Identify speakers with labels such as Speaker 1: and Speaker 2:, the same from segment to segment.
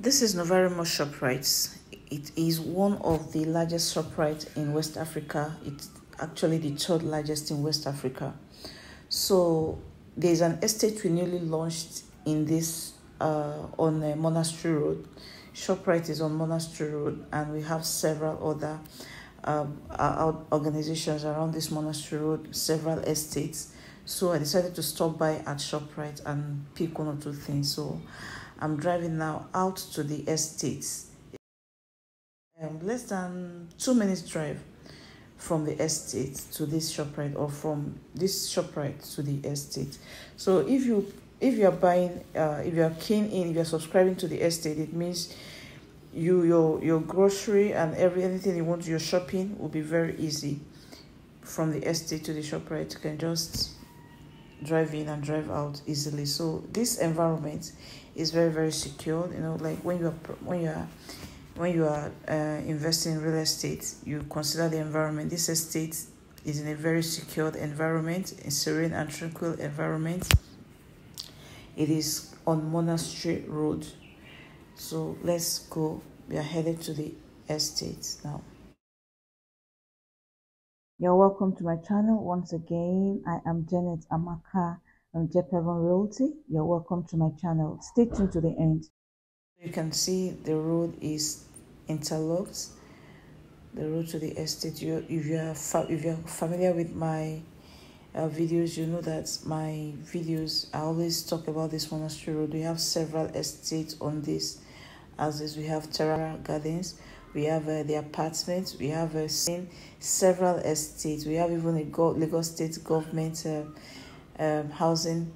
Speaker 1: This is Novare Mall Shoprite. It is one of the largest Shoprite in West Africa. It's actually the third largest in West Africa. So there's an estate we newly launched in this uh, on uh, Monastery Road. Shoprite is on Monastery Road, and we have several other um, organizations around this Monastery Road, several estates. So I decided to stop by at Shoprite and pick one or two things. So I'm driving now out to the estates. Um, less than two minutes drive from the estate to this shoprite or from this shoprite to the estate. So if you if you are buying uh, if you are keen in if you are subscribing to the estate, it means you your your grocery and every anything you want your shopping will be very easy from the estate to the shoprite. You can just drive in and drive out easily. So this environment is very very secure. You know, like when you are when you are when you are uh, investing in real estate, you consider the environment. This estate is in a very secured environment, a serene and tranquil environment. It is on Monastery Road. So let's go. We are headed to the estate now. You're welcome to my channel once again. I am Janet Amaka from JEP Haven Realty. You're welcome to my channel. Stay tuned to the end. You can see the road is interlocked. The road to the estate. You, if you are if you are familiar with my uh, videos, you know that my videos I always talk about this monastery road. We have several estates on this, as is we have Terra Gardens we have uh, the apartments, we have uh, seen several estates, we have even a go- Lagos State government uh, um, housing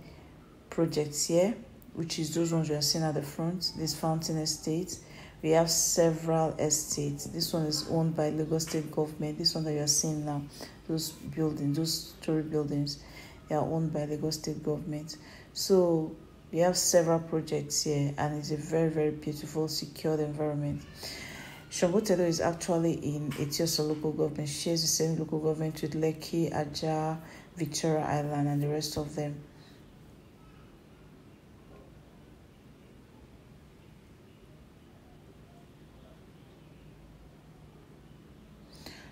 Speaker 1: projects here, which is those ones you are seeing at the front, this Fountain Estate. We have several estates. This one is owned by Lagos State government. This one that you are seeing now, those buildings, those story buildings, they are owned by Lagos State government. So we have several projects here, and it's a very, very beautiful, secured environment. Sangotedo is actually in Eti-Osa local government, shares the same local government with Lekki, Aja, Victoria Island, and the rest of them.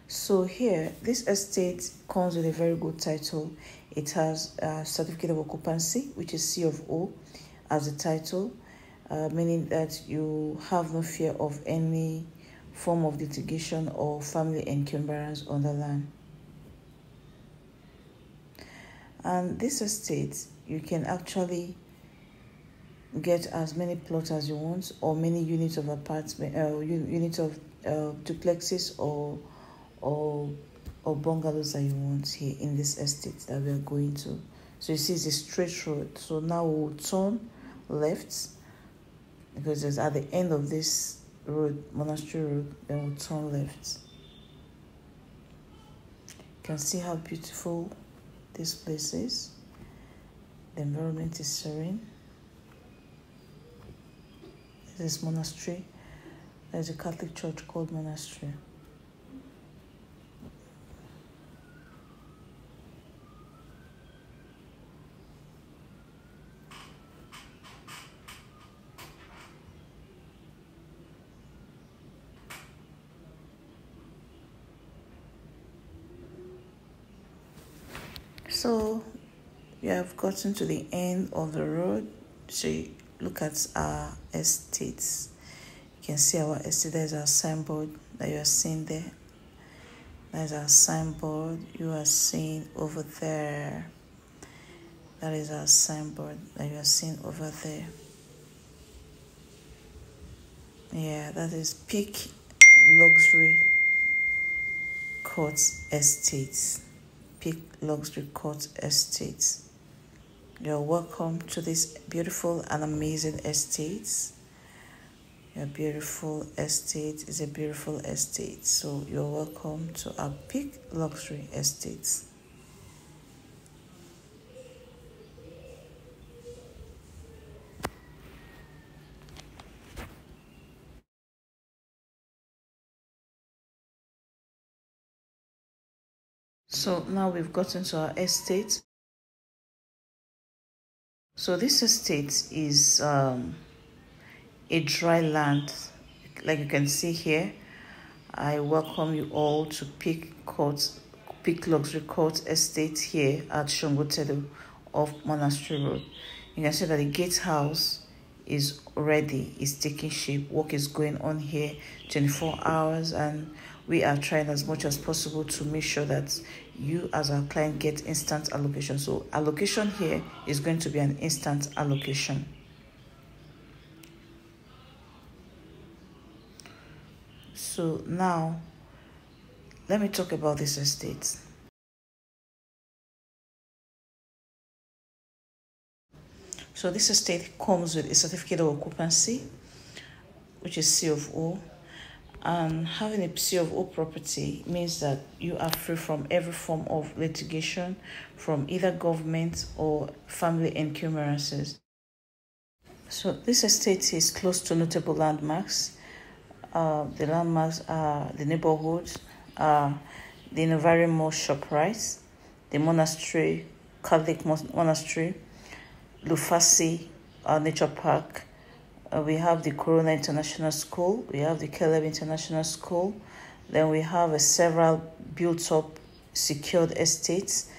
Speaker 1: So here, this estate comes with a very good title. It has a certificate of occupancy, which is C of O, as a title, uh, meaning that you have no fear of any form of litigation or family encumbrance on the land. And this estate, you can actually get as many plots as you want or many units of apartment, uh, units of uh, duplexes or or or bungalows that you want here in this estate that we are going to. So you see it's a straight road. So now we'll turn left because it's at the end of this road, Monastery Road, then we'll turn left. You can see how beautiful this place is. The environment is serene. This is monastery. There's a Catholic church called Monastery. So we have gotten to the end of the road. So look at our estates. You can see our estate. There's our signboard that you are seeing there. There's our signboard you are seeing over there. That is our signboard that you are seeing over there. Yeah, that is Peak Luxury Court Estates. Peak Luxury Court Estates. You're welcome to this beautiful and amazing estate. Your beautiful estate is a beautiful estate. So you're welcome to our Peak Luxury Estates. So now we've gotten to our estate. So this estate is um, a dry land. Like you can see here, I welcome you all to Peak Court, Peak Luxury Court Estate here at Sangotedo of Monastery Road. You can see that the gatehouse is ready, is taking shape. Work is going on here 24 hours, and we are trying as much as possible to make sure that you, as our client, get instant allocation. So, allocation here is going to be an instant allocation. So, now let me talk about this estate. So this estate comes with a certificate of occupancy, which is C of O. And having a C of property means that you are free from every form of litigation from either government or family encumbrances. So this estate is close to notable landmarks. Uh, the landmarks are the neighborhood, uh, the Novare Mall Shoprite, the monastery, Catholic Monastery, Lufasi uh, Nature Park. Uh, we have the Corona International School. We have the Caleb International School. Then we have a several built up secured estates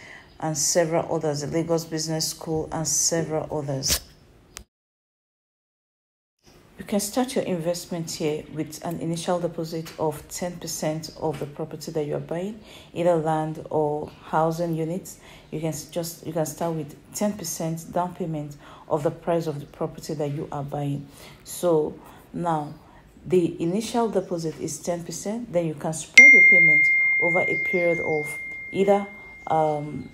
Speaker 1: and several others, the Lagos Business School and several others. You can start your investment here with an initial deposit of 10% of the property that you are buying, either land or housing units. You can just you can start with 10% down payment of the price of the property that you are buying. So now the initial deposit is 10%, then you can spread your payment over a period of either um,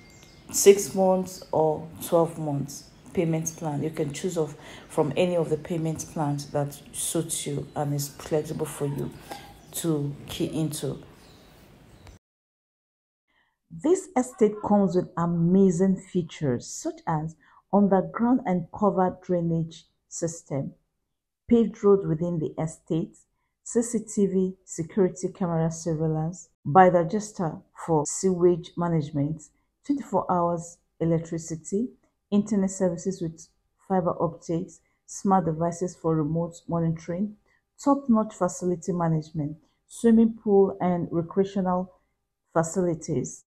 Speaker 1: 6 months or 12 months payment plan. You can choose of from any of the payment plans that suits you and is flexible for you to key into. This estate comes with amazing features such as underground and covered drainage system, paved road within the estate, CCTV security camera surveillance, biodigester for sewage management, 24 hours electricity, internet services with fiber optics, smart devices for remote monitoring, top-notch facility management, swimming pool and recreational facilities.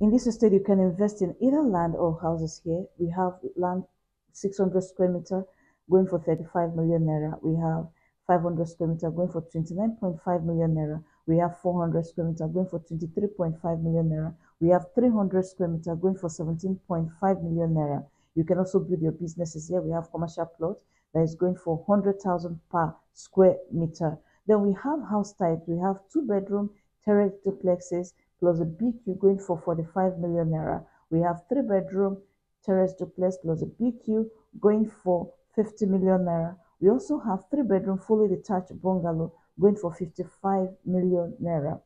Speaker 1: In this estate, you can invest in either land or houses here. We have land 600 square meter going for 35 million naira. We have 500 square meter going for 29.5 million naira. We have 400 square meter going for 23.5 million naira. We have 300 square meter going for 17.5 million naira. You can also build your businesses here. We have commercial plot that is going for 100,000 per square meter. Then we have house type. We have two bedroom terrace duplexes plus a BQ going for 45 million naira. We have three bedroom terrace duplex plus a BQ going for 50 million naira. We also have three bedroom fully detached bungalow going for 55 million naira.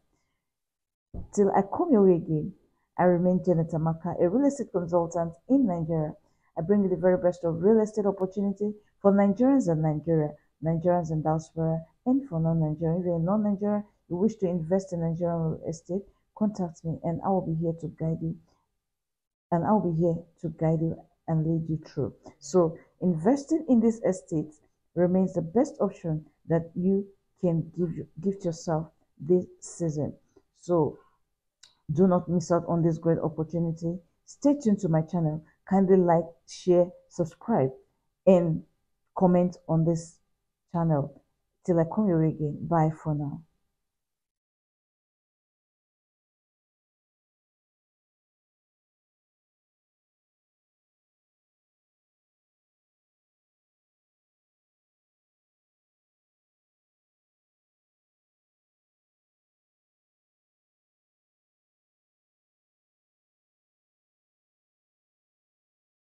Speaker 1: Till I come your way again, I remain Janet Amaka, a real estate consultant in Nigeria. I bring you the very best of real estate opportunity for Nigerians and Nigeria, Nigerians and diaspora, and for non-Nigerians. If you're non-Nigerian, you wish to invest in Nigerian real estate, contact me and I will be here to guide you. And I'll be here to guide you and lead you through. So investing in this estate remains the best option that you can give gift yourself this season. So do not miss out on this great opportunity. Stay tuned to my channel. Kindly like, share, subscribe, and comment on this channel. Till I come your again. Bye for now.